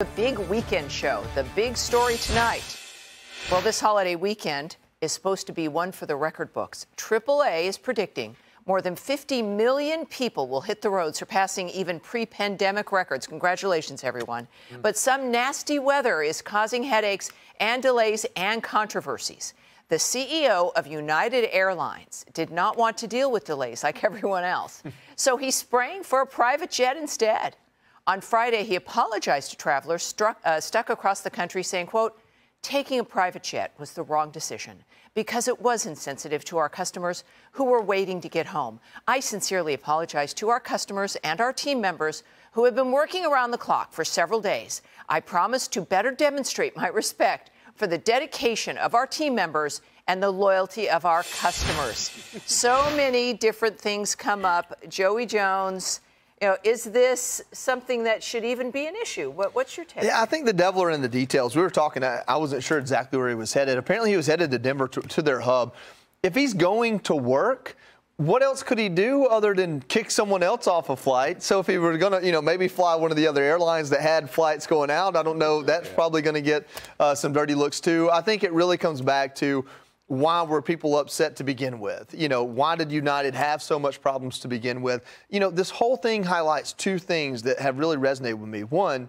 The big weekend show, the big story tonight. Well, this holiday weekend is supposed to be one for the record books. AAA is predicting more than 50 million people will hit the road, surpassing even pre pandemic records. Congratulations, everyone. Mm. But some nasty weather is causing headaches and delays and controversies. The CEO of United Airlines did not want to deal with delays like everyone else, so he's spraying for a private jet instead. On Friday, he apologized to travelers struck, uh, stuck across the country, saying, quote, taking a private jet was the wrong decision because it was insensitive to our customers who were waiting to get home. I sincerely apologize to our customers and our team members who have been working around the clock for several days. I promise to better demonstrate my respect for the dedication of our team members and the loyalty of our customers. so many different things come up. Joey Jones you know, is this something that should even be an issue? What, what's your take? Yeah, I think the devil are in the details. We were talking, I, I wasn't sure exactly where he was headed. Apparently, he was headed to Denver to, to their hub. If he's going to work, what else could he do other than kick someone else off a flight? So if he were going to, you know, maybe fly one of the other airlines that had flights going out, I don't know. That's probably going to get uh, some dirty looks too. I think it really comes back to why were people upset to begin with? You know, why did United have so much problems to begin with? You know, this whole thing highlights two things that have really resonated with me. One,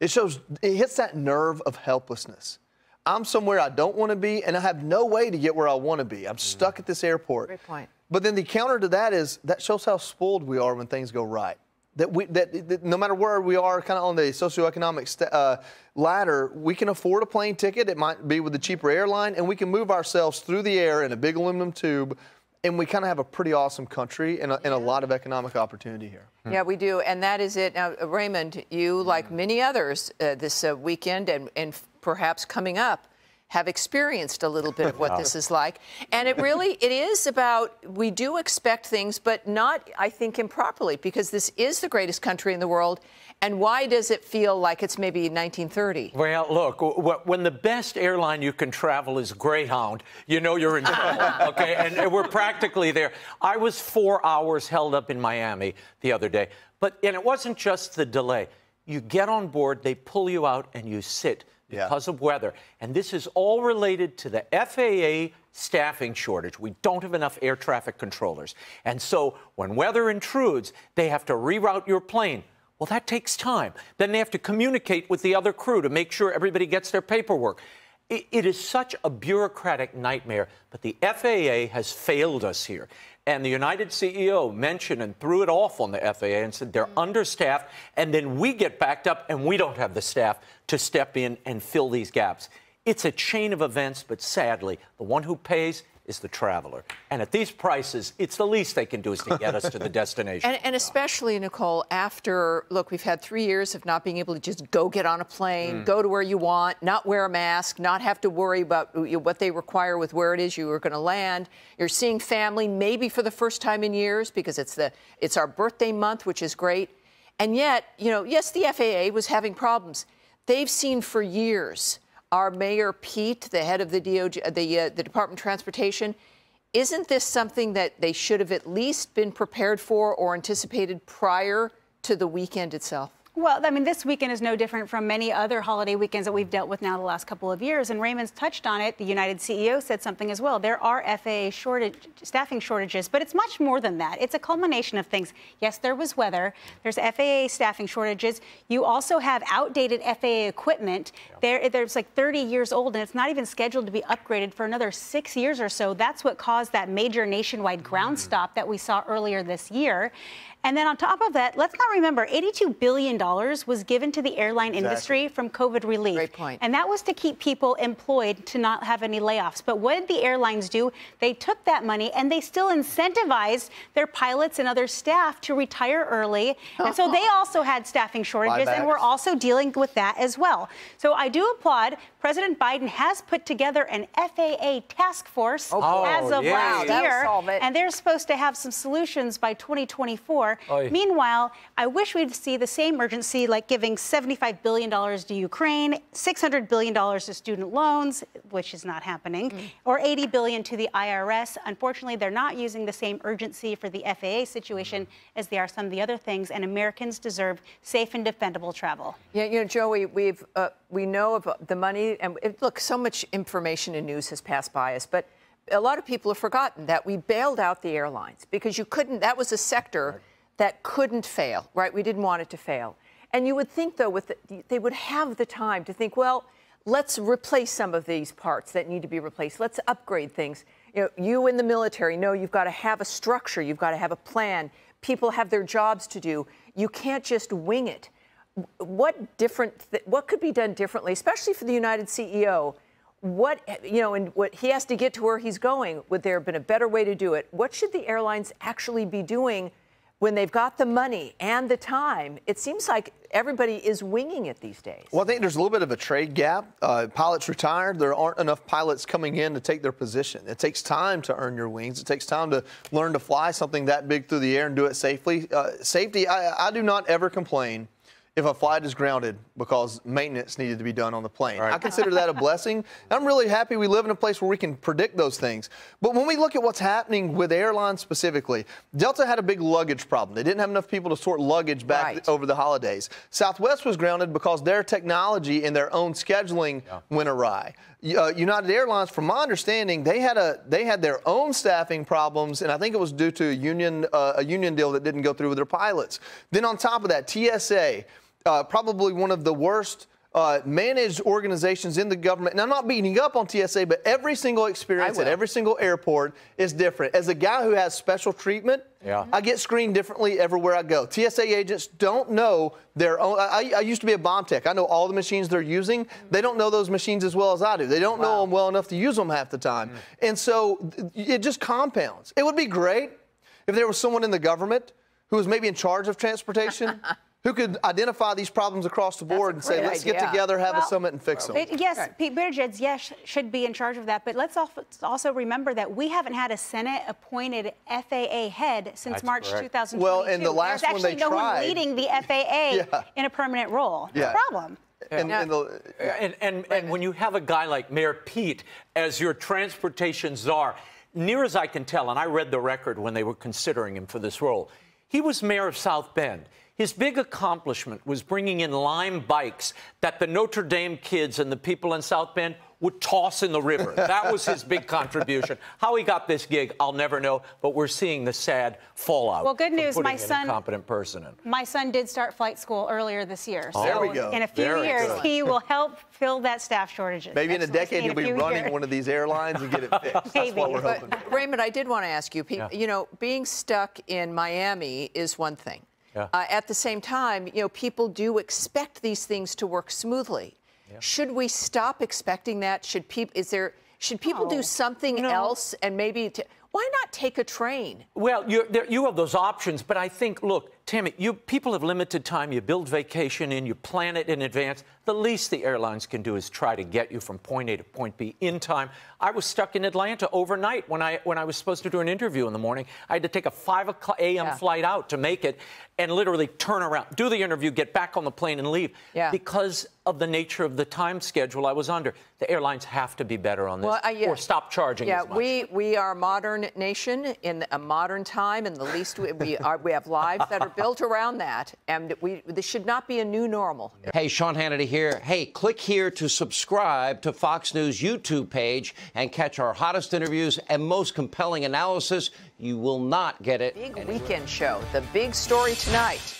it shows, it hits that nerve of helplessness. I'm somewhere I don't want to be, and I have no way to get where I want to be. I'm stuck mm. at this airport. Great point. But then the counter to that is that shows how spoiled we are when things go right that we that, that, no matter where we are kind of on the socioeconomic st- uh, ladder we can afford a plane ticket it might be with a cheaper airline and we can move ourselves through the air in a big aluminum tube and we kind of have a pretty awesome country and a, and a lot of economic opportunity here. Yeah, we do, and that is it. Now, Raymond, you, like many others, uh, this uh, weekend and, and perhaps coming up, have experienced a little bit of what this is like. And it really, it is about, we do expect things, but not, I think, improperly, because this is the greatest country in the world. And why does it feel like it's maybe 1930? Well, look, when the best airline you can travel is Greyhound, you know you're in trouble, okay? And we're practically there. I was four hours held up in Miami the other day, but, and it wasn't just the delay. You get on board, they pull you out, and you sit because yeah. of weather. And this is all related to the FAA staffing shortage. We don't have enough air traffic controllers. And so when weather intrudes, they have to reroute your plane. Well, that takes time. Then they have to communicate with the other crew to make sure everybody gets their paperwork. it, it is such a bureaucratic nightmare, but the FAA has failed us here. And the United CEO mentioned and threw it off on the FAA and said they're mm. understaffed. And then we get backed up and we don't have the staff to step in and fill these gaps. It's a chain of events, but sadly, the one who pays is the traveler. And at these prices, it's the least they can do is to get us to the destination. And, and, especially, Nicole, after, look, we've had three years of not being able to just go get on a plane, mm. go to where you want, not wear a mask, not have to worry about what they require with where it is you are going to land. You're seeing family maybe for the first time in years because it's, the, it's our birthday month, which is great. And yet, you know, yes, the FAA was having problems. They've seen for years our Mayor Pete, the head of the DOJ, the, uh, the Department of Transportation, isn't this something that they should have at least been prepared for or anticipated prior to the weekend itself? Well, I mean, this weekend is no different from many other holiday weekends that we've dealt with now the last couple of years. And Raymond's touched on it. The United CEO said something as well. There are FAA shortage, staffing shortages, but it's much more than that. It's a culmination of things. Yes, there was weather. There's FAA staffing shortages. You also have outdated FAA equipment. There, there's like 30 years old, and it's not even scheduled to be upgraded for another six years or so. That's what caused that major nationwide ground mm. stop that we saw earlier this year. And then on top of that, let's not remember $82 billion was given to the airline exactly. industry from COVID relief. Great point. And that was to keep people employed to not have any layoffs. But what did the airlines do? They took that money and they still incentivized their pilots and other staff to retire early. And so they also had staffing shortages, and we're also dealing with that as well. So I do applaud. President Biden has put together an FAA task force oh, as of last year. And they're supposed to have some solutions by 2024. War. Oy. Meanwhile, I wish we'd see the same urgency like giving $75 billion to Ukraine, $600 billion to student loans, which is not happening, Mm. or 80 billion to the IRS. Unfortunately, they're not using the same urgency for the FAA situation as they are some of the other things, and Americans deserve safe and defendable travel. Yeah, you know, Joey, we've uh, we know of the money, and it, look, so much information and news has passed by us, but a lot of people have forgotten that we bailed out the airlines because you couldn't. That was a sector that couldn't fail, right? We didn't want it to fail, and you would think though, with the, they would have the time to think, well, let's replace some of these parts that need to be replaced. Let's upgrade things. You know, you in the military know you've got to have a structure, you've got to have a plan. People have their jobs to do. You can't just wing it what different what could be done differently especially for the united ceo what you know and what he has to get to where he's going would there have been a better way to do it what should the airlines actually be doing when they've got the money and the time it seems like everybody is winging it these days Well, I think there's a little bit of a trade gap. Uh, pilots retired. There aren't enough pilots coming in to take their position. It takes time to earn your wings. It takes time to learn to fly something that big through the air and do it safely. Uh, safety, I, I do not ever complain if a flight is grounded because maintenance needed to be done on the plane. I consider that a blessing. I'm really happy we live in a place where we can predict those things. But when we look at what's happening with airlines specifically, Delta had a big luggage problem. They didn't have enough people to sort luggage back Right. over the holidays. Southwest was grounded because their technology and their own scheduling went awry. Uh, United Airlines, from my understanding, they had a they had their own staffing problems, and I think it was due to a union uh, a union deal that didn't go through with their pilots. Then on top of that, TSA, uh, probably one of the worst. Uh, managed organizations in the government, and I'm not beating up on TSA, but every single experience at every single airport is different. As a guy who has special treatment, Yeah. I get screened differently everywhere I go. TSA agents don't know their own. I, I used to be a bomb tech. I know all the machines they're using. They don't know those machines as well as I do. They don't know them well enough to use them half the time. And so it just compounds. It would be great if there was someone in the government who was maybe in charge of transportation. Who could identify these problems across the board and say, let's get together, have a summit, and fix them? It- yes, Pete Buttigieg, yes, should be in charge of that. But let's al- also remember that we haven't had a Senate-appointed FAA head since That's March correct. 2022. Well, and the last There's one they tried. There's actually no one leading the FAA Yeah. in a permanent role. Yeah. No problem. And- and the- And, and, and when you have a guy like Mayor Pete as your transportation czar, near as I can tell, and I read the record when they were considering him for this role, he was mayor of South Bend. His big accomplishment was bringing in lime bikes that the Notre Dame kids and the people in South Bend would toss in the river. That was his big contribution. How he got this gig, I'll never know, but we're seeing the sad fallout. Well, good news, my son- competent person in. My son did start flight school earlier this year. So There we go. in a few Very years, good. he will help fill that staff shortage. Maybe in a decade he'll be running years. one of these airlines and get it fixed. That's what we're But hoping. Raymond, I did want to ask you, pe- Yeah. you know, being stuck in Miami is one thing. Yeah. Uh, at the same time, you know, people do expect these things to work smoothly. Should we stop expecting that? Should people is there should people No. do something else and maybe t- why not take a train? Well, you're, there, you have those options, but I think, look, Tammy, you people have limited time. You build vacation in, you plan it in advance. The least the airlines can do is try to get you from point A to point B in time. I was stuck in Atlanta overnight when I when I was supposed to do an interview in the morning. I had to take a 5 o'clock a.m. Yeah. flight out to make it, and literally turn around, do the interview, get back on the plane, and leave. Yeah. Because of the nature of the time schedule I was under, the airlines have to be better on this, Well, uh, yeah. or stop charging Yeah, as much. we we are a modern nation in a modern time, and the least we, we are we have lives that are built around that, and we this should not be a new normal. Hey, Sean Hannity here. Hey, click here to subscribe to Fox News YouTube page and catch our hottest interviews and most compelling analysis. You will not get it. Big weekend show. The big story tonight.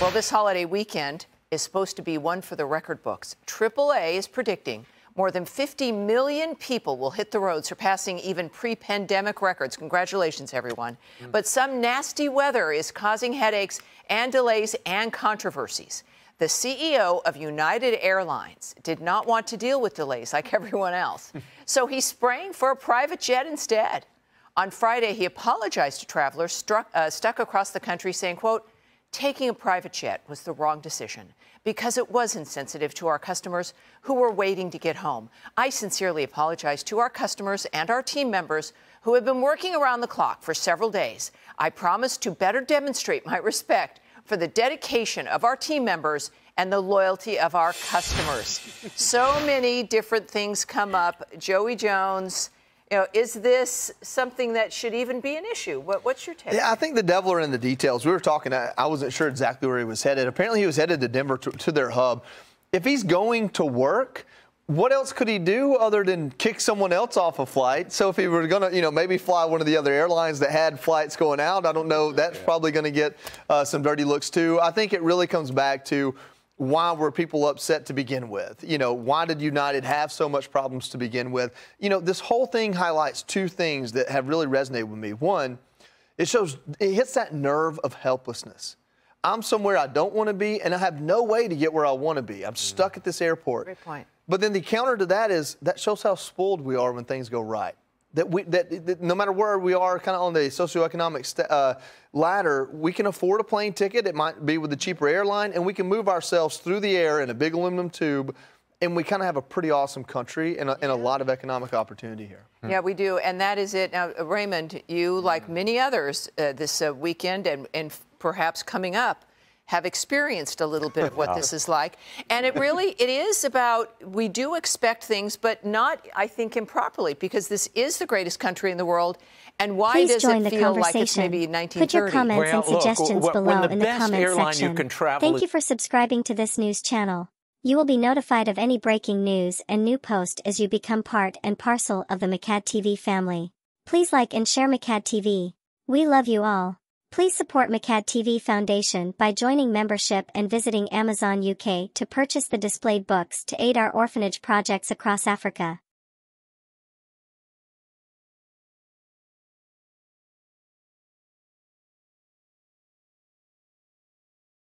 Well, this holiday weekend is supposed to be one for the record books. AAA is predicting more than 50 million people will hit the road, surpassing even pre pandemic records. Congratulations, everyone. Mm. But some nasty weather is causing headaches and delays and controversies. The CEO of United Airlines did not want to deal with delays like everyone else, so he sprang for a private jet instead. On Friday, he apologized to travelers struck, uh, stuck across the country, saying, quote, taking a private jet was the wrong decision because it was insensitive to our customers who were waiting to get home. I sincerely apologize to our customers and our team members who have been working around the clock for several days. I promise to better demonstrate my respect for the dedication of our team members and the loyalty of our customers. so many different things come up. Joey Jones, you know, is this something that should even be an issue? What, what's your take? Yeah, I think the devil are in the details. We were talking, I, I wasn't sure exactly where he was headed. Apparently, he was headed to Denver to, to their hub. If he's going to work, what else could he do other than kick someone else off a flight? So if he were going to, you know, maybe fly one of the other airlines that had flights going out, I don't know. That's yeah. probably going to get uh, some dirty looks too. I think it really comes back to why were people upset to begin with? You know, why did United have so much problems to begin with? You know, this whole thing highlights two things that have really resonated with me. One, it shows it hits that nerve of helplessness. I'm somewhere I don't want to be, and I have no way to get where I want to be. I'm stuck at this airport. Great point. But then the counter to that is that shows how spoiled we are when things go right. That we that, that, no matter where we are kind of on the socioeconomic st- uh, ladder we can afford a plane ticket it might be with a cheaper airline and we can move ourselves through the air in a big aluminum tube and we kind of have a pretty awesome country and a, and a lot of economic opportunity here. Yeah we do and that is it. Now raymond you like many others uh, this uh, weekend and, and perhaps coming up have experienced a little bit of what this is like. And it really it is about we do expect things, but not I think improperly because this is the greatest country in the world. And why Please does join it the feel like it's maybe 1930? Put your comments well, and suggestions look, below the in the comments section. Thank you for subscribing to this news channel. You will be notified of any breaking news and new post as you become part and parcel of the Mekadd TV family. Please like and share Mekadd TV. We love you all. Please support Mekadd TV Foundation by joining membership and visiting Amazon UK to purchase the displayed books to aid our orphanage projects across Africa.